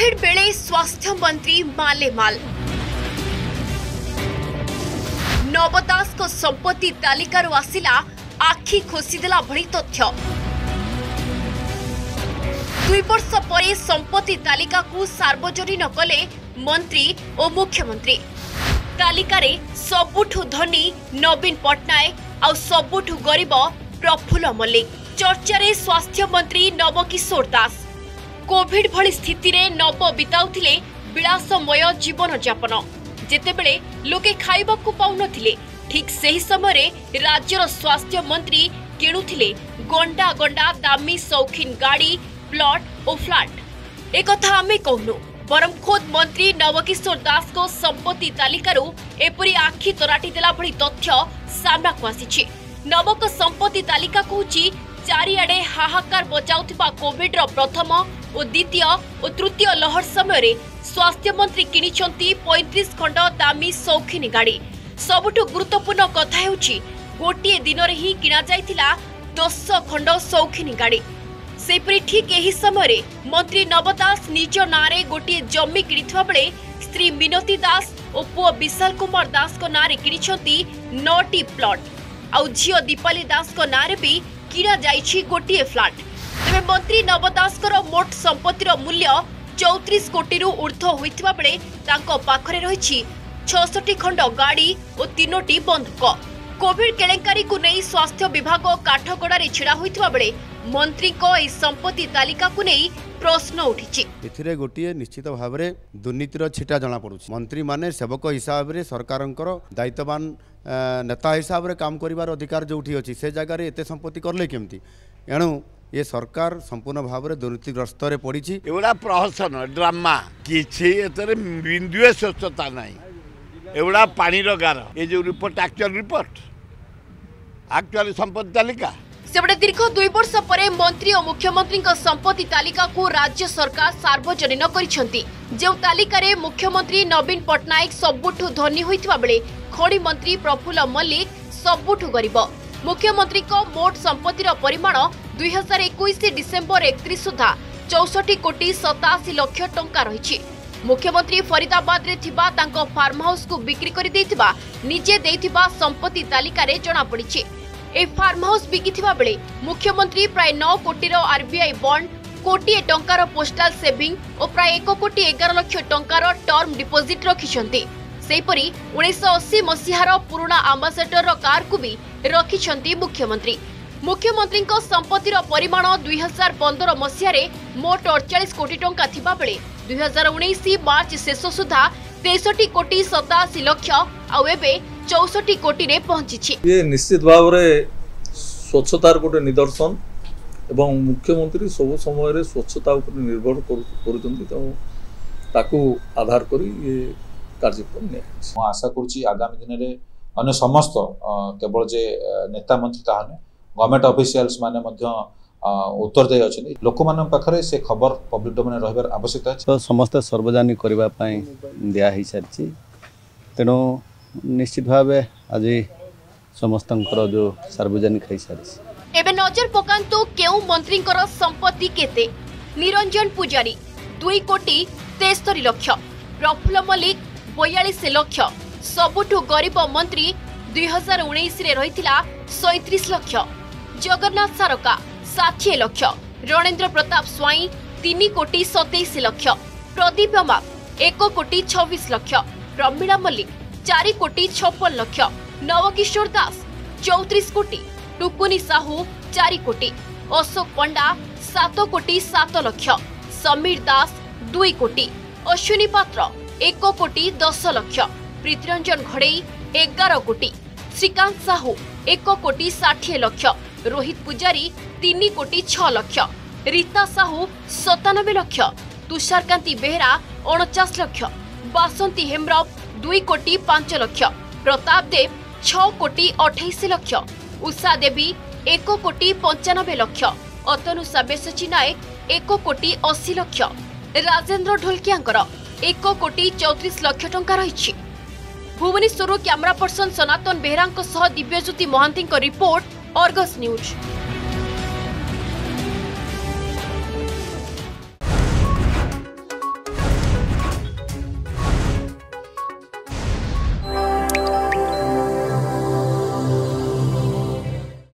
Covid ବେଳେ ସ୍ୱାସ୍ଥ୍ୟମନ୍ତ୍ରୀ ମାଲେମାଲ ନବ ଦାସଙ୍କ ସମ୍ପତ୍ତି ତାଲିକାରୁ ଆସିଲା ଆଖି ଖୋସିଦେଲା ଭଳି ତଥ୍ୟ ଦୁଇ ବର୍ଷ ପରେ ସମ୍ପତ୍ତି ତାଲିକାକୁ ସାର୍ବଜନୀନ କଲେ ମନ୍ତ୍ରୀ ଓ ମୁଖ୍ୟମନ୍ତ୍ରୀ ତାଲିକାରେ ସବୁଠୁ ଧନୀ ନବୀନ ପଟ୍ଟନାୟକ ଆଉ ସବୁଠୁ ଗରିବ ପ୍ରଫୁଲ୍ଲ ମଲ୍ଲିକ ଚର୍ଚ୍ଚାରେ ସ୍ୱାସ୍ଥ୍ୟମନ୍ତ୍ରୀ ନବକିଶୋର ଦାସ କୋଭିଡ ଭଳି ସ୍ଥିତିରେ ନବ ବିତାଉଥିଲେ ବିଳାସମୟ ଜୀବନଯାପନ। ଯେତେବେଳେ ଲୋକେ ଖାଇବାକୁ ପାଉନଥିଲେ ଠିକ୍ ସେହି ସମୟରେ ରାଜ୍ୟର ସ୍ୱାସ୍ଥ୍ୟ ମନ୍ତ୍ରୀ କିଣୁଥିଲେ ଗଣ୍ଡା ଗଣ୍ଡା ଦାମୀ ସୌଖିନ ଗାଡ଼ି ପ୍ଲଟ ଓ ଫ୍ଲାଟ। ଏକଥା ଆମେ କହୁନୁ ବରଂ ଖୋଦ୍ ମନ୍ତ୍ରୀ ନବକିଶୋର ଦାସଙ୍କ ସମ୍ପତ୍ତି ତାଲିକାରୁ ଏପରି ଆଖି ତରାଟି ଦେଲା ଭଳି ତଥ୍ୟ ସାମ୍ନାକୁ ଆସିଛି। ନବଙ୍କ ସମ୍ପତ୍ତି ତାଲିକା କହୁଛି ଚାରିଆଡେ ହାହାକାର ବଜାଉଥିବା କୋଭିଡର ପ୍ରଥମ ଓ ଦ୍ୱିତୀୟ ଓ ତୃତୀୟ ଲହର ସମୟରେ ସ୍ୱାସ୍ଥ୍ୟମନ୍ତ୍ରୀ କିଣିଛନ୍ତି ପଇଁତିରିଶ ଖଣ୍ଡ ଦାମୀ ସୌଖିନୀ ଗାଡ଼ି। ସବୁଠୁ ଗୁରୁତ୍ୱପୂର୍ଣ୍ଣ କଥା ହେଉଛି ଗୋଟିଏ ଦିନରେ ହିଁ କିଣାଯାଇଥିଲା ଦଶ ଖଣ୍ଡ ସୌଖିନୀ ଗାଡ଼ି। ସେହିପରି ଠିକ୍ ଏହି ସମୟରେ ମନ୍ତ୍ରୀ ନବ ଦାସ ନିଜ ନାଁରେ ଗୋଟିଏ ଜମି କିଣିଥିବା ବେଳେ ସ୍ତ୍ରୀ ମିନତୀ ଦାସ ଓ ପୁଅ ବିଶାଲ କୁମାର ଦାସଙ୍କ ନାଁରେ କିଣିଛନ୍ତି ନଅଟି ପ୍ଲଟ। ଆଉ ଝିଅ ଦୀପାଲି ଦାସଙ୍କ ନାଁରେ ବି କିଣାଯାଇଛି ଗୋଟିଏ ଫ୍ଲାଟ ତେବେ ମନ୍ତ୍ରୀ ନବ ଦାସଙ୍କର ମୋଟ ସମ୍ପତ୍ତିର ମୂଲ୍ୟ ଚଉତିରିଶ କୋଟିରୁ ଉର୍ଦ୍ଧ୍ୱ ହୋଇଥିବା ବେଳେ ତାଙ୍କ ପାଖରେ ରହିଛି ଛଅଷଠି ଖଣ୍ଡ ଗାଡ଼ି ଓ ତିନୋଟି ବନ୍ଧୁକ। କୋଭିଡ କେଳେଙ୍କାରୀକୁ ନେଇ ସ୍ୱାସ୍ଥ୍ୟ ବିଭାଗ କାଠଗଡ଼ାରେ ଛିଡ଼ା ହୋଇଥିବା ବେଳେ ମନ୍ତ୍ରୀଙ୍କ ଏହି ସମ୍ପତ୍ତି ତାଲିକାକୁ ନେଇ ପ୍ରଶ୍ନ ଉଠିଛି ଏଥିରେ ଗୋଟିଏ ନିଶ୍ଚିତ ଭାବରେ ଦୁର୍ନୀତିର ଛିଟା ଜଣାପଡ଼ୁଛି ମନ୍ତ୍ରୀମାନେ ସେବକ ହିସାବରେ ସରକାରଙ୍କର ଦାୟିତ୍ୱବାନ ଆ, ନେତା ହିସାବରେ କାମ କରିବାର ଅଧିକାର ଯେଉଁଠି ଅଛି ସେ ଜାଗାରେ ଏତେ ସମ୍ପତ୍ତି କଲେ କେମିତି ଏଣୁ ଏ ସରକାର ସମ୍ପୂର୍ଣ୍ଣ ଭାବରେ ଦୁର୍ନୀତିଗ୍ରସ୍ତରେ ପଡ଼ିଛି ଏଗୁଡ଼ା ପ୍ରହସନ ଡ୍ରାମା କିଛି ଏଥିରେ ବିନ୍ଦୁଏ ସ୍ୱଚ୍ଛତା ନାହିଁ ଏଗୁଡ଼ା ପାଣିର ଗାର ଏ ଯେଉଁ ରିପୋର୍ଟ ଆକ୍ଚୁଆଲ ରିପୋର୍ଟ ଆକ୍ଚୁଆଲି ସମ୍ପତ୍ତି ତାଲିକା ସେପଟେ ଦୀର୍ଘ ଦୁଇ ବର୍ଷ ପରେ ମନ୍ତ୍ରୀ ଓ ମୁଖ୍ୟମନ୍ତ୍ରୀଙ୍କ ସମ୍ପତ୍ତି ତାଲିକାକୁ ରାଜ୍ୟ ସରକାର ସାର୍ବଜନୀନ କରିଛନ୍ତି। ଯେଉଁ ତାଲିକାରେ ମୁଖ୍ୟମନ୍ତ୍ରୀ ନବୀନ ପଟ୍ଟନାୟକ ସବୁଠୁ ଧନୀ ହୋଇଥିବା ବେଳେ ଖଣି ମନ୍ତ୍ରୀ ପ୍ରଫୁଲ୍ଲ ମଲ୍ଲିକ ସବୁଠୁ ଗରିବ। ମୁଖ୍ୟମନ୍ତ୍ରୀଙ୍କ ମୋଟ ସମ୍ପତ୍ତିର ପରିମାଣ ଦୁଇ ହଜାର ଏକୋଇଶ ଡିସେମ୍ବର ଏକତିରିଶ ସୁଦ୍ଧା ଚଉଷଠି କୋଟି ସତାଅଶୀ ଲକ୍ଷ ଟଙ୍କା ରହିଛି। ମୁଖ୍ୟମନ୍ତ୍ରୀ ଫରିଦାବାଦରେ ଥିବା ତାଙ୍କ ଫାର୍ମ ହାଉସକୁ ବିକ୍ରି କରିଦେଇଥିବା ନିଜେ ଦେଇଥିବା ସମ୍ପତ୍ତି ତାଲିକାରେ ଜଣାପଡ଼ିଛି। ଏହି ଫାର୍ମ ହାଉସ ବିକିଥିବା ବେଳେ ମୁଖ୍ୟମନ୍ତ୍ରୀ ପ୍ରାୟ ନଅ କୋଟିର ଆରବିଆଇ ବଣ୍ଡ କୋଟିଏ ଟଙ୍କାର ପୋଷ୍ଟାଲ ସେଭିଂ ଓ ପ୍ରାୟ ଏକ କୋଟି ଏଗାର ଲକ୍ଷ ଟଙ୍କାର ଟର୍ମ ଡିପୋଜିଟ୍ ରଖିଛନ୍ତି। ସେହିପରି ଉଣେଇଶହ ଅଶୀ ମସିହାର ପୁରୁଣା ଆମ୍ବାସେଡରର କାରକୁ ବି ରଖିଛନ୍ତି ମୁଖ୍ୟମନ୍ତ୍ରୀ। ମୁଖ୍ୟମନ୍ତ୍ରୀଙ୍କ ସମ୍ପତ୍ତିର ପରିମାଣ ଦୁଇ ହଜାର ପନ୍ଦର ମସିହାରେ ମୋଟ ଅଡ଼ଚାଳିଶ କୋଟି ଟଙ୍କା ଥିବାବେଳେ ଦୁଇ ହଜାର ଉଣେଇଶ ମାର୍ଚ୍ଚ ଶେଷ ସୁଦ୍ଧା ତେଷଠି କୋଟି ସତାଅଶୀ ଲକ୍ଷ ଆଉ ଏବେ চৌষট্টি কোটিরে পৌঁছিছে। ইয়ে নিশ্চিত ভাবে স্বচ্ছতার গোটে নিদর্শন এবং মুখ্যমন্ত্রী সবু সময় স্বচ্ছতা উপরে নির্ভর করছেন তেমন তাকে আধার করে ইয়ে কার্যক্রম নিয়ে মু আশা করছি আগামী দিনের অন্য সমস্ত কেবল যে নেতা মন্ত্রী তাহা নয় গভর্নমেন্ট অফিসিয়ালস মানে মধ্য উত্তর দেয় অনেক লোক পাখে সে খবর পব্লিক ডোমেন রহবার আবশ্যকতা আছে সমস্ত সর্বজনীন করা দিয়া হয়ে সারিছে তেণু ନିଶ୍ଚିତ ଭାବେ ଆଜି ସମସ୍ତଙ୍କର ଯେଉଁ ସାର୍ବଜନିକ ହେଇସାରିଛି। ଏବେ ନଜର ପକାନ୍ତୁ କେଉଁ ମନ୍ତ୍ରୀଙ୍କର ସମ୍ପତ୍ତି କେତେ। ନିରଞ୍ଜନ ପୂଜାରୀ ଦୁଇ କୋଟି ତେସ୍ତରୀ ଲକ୍ଷ। ପ୍ରଫୁଲ୍ଲ ମଲ୍ଲିକ ବୟାଳିଶ ଲକ୍ଷ। ସବୁଠୁ ଗରିବ ମନ୍ତ୍ରୀ ଦୁଇ ହଜାର ଉଣେଇଶରେ ରହିଥିଲା ସଇଁତିରିଶ ଲକ୍ଷ। ଜଗନ୍ନାଥ ସାରକା ଷାଠିଏ ଲକ୍ଷ। ରଣେନ୍ଦ୍ର ପ୍ରତାପ ସ୍ୱାଇଁ ତିନି କୋଟି ସତେଇଶ ଲକ୍ଷ। ପ୍ରଦୀପ ଅମାପ ଏକ କୋଟି ଛବିଶ ଲକ୍ଷ। ପ୍ରମିଳା ମଲ୍ଲିକ ଚାରି କୋଟି ଛପନ ଲକ୍ଷ ନବକିଶୋର ଦାସ ଚଉତିରିଶ କୋଟି ଟୁକୁନି ସାହୁ ଚାରି କୋଟି ଅଶୋକ ପଣ୍ଡା ସାତ କୋଟି ସାତ ଲକ୍ଷ ସମୀର ଦାସ ଦୁଇ କୋଟି ଅଶ୍ୱିନୀ ପାତ୍ର ଏକ କୋଟି ଦଶ ଲକ୍ଷ ପ୍ରୀତିରଞ୍ଜନ ଘଡ଼େଇ ଏଗାର କୋଟି ଶ୍ରୀକାନ୍ତ ସାହୁ ଏକ କୋଟି ଷାଠିଏ ଲକ୍ଷ ରୋହିତ ପୂଜାରୀ ତିନି କୋଟି ଛଅ ଲକ୍ଷ ରୀତା ସାହୁ ସତାନବେ ଲକ୍ଷ ତୁଷାରକାନ୍ତି ବେହେରା ଅଣଚାଶ ଲକ୍ଷ ବାସନ୍ତୀ ହେମ୍ରମ ଦୁଇ କୋଟି ପାଞ୍ଚ ଲକ୍ଷ ପ୍ରତାପ ଦେବ ଛଅ କୋଟି ଅଠେଇଶ ଲକ୍ଷ ଉଷା ଦେବୀ ଏକ କୋଟି ପଞ୍ଚାନବେ ଲକ୍ଷ ଅତନୁଷା ବେଶଚୀ ନାୟକ ଏକ କୋଟି ଅଶୀ ଲକ୍ଷ ରାଜେନ୍ଦ୍ର ଢୋଲକିଆଙ୍କର ଏକ କୋଟି ଚଉତିରିଶ ଲକ୍ଷ ଟଙ୍କା ରହିଛି। ଭୁବନେଶ୍ୱରରୁ କ୍ୟାମେରା ପର୍ସନ ସନାତନ ବେହେରାଙ୍କ ସହ ଦିବ୍ୟଜ୍ୟୋତି ମହାନ୍ତିଙ୍କ ରିପୋର୍ଟ ଅର୍ଗସ୍ ନ୍ୟୁଜ୍।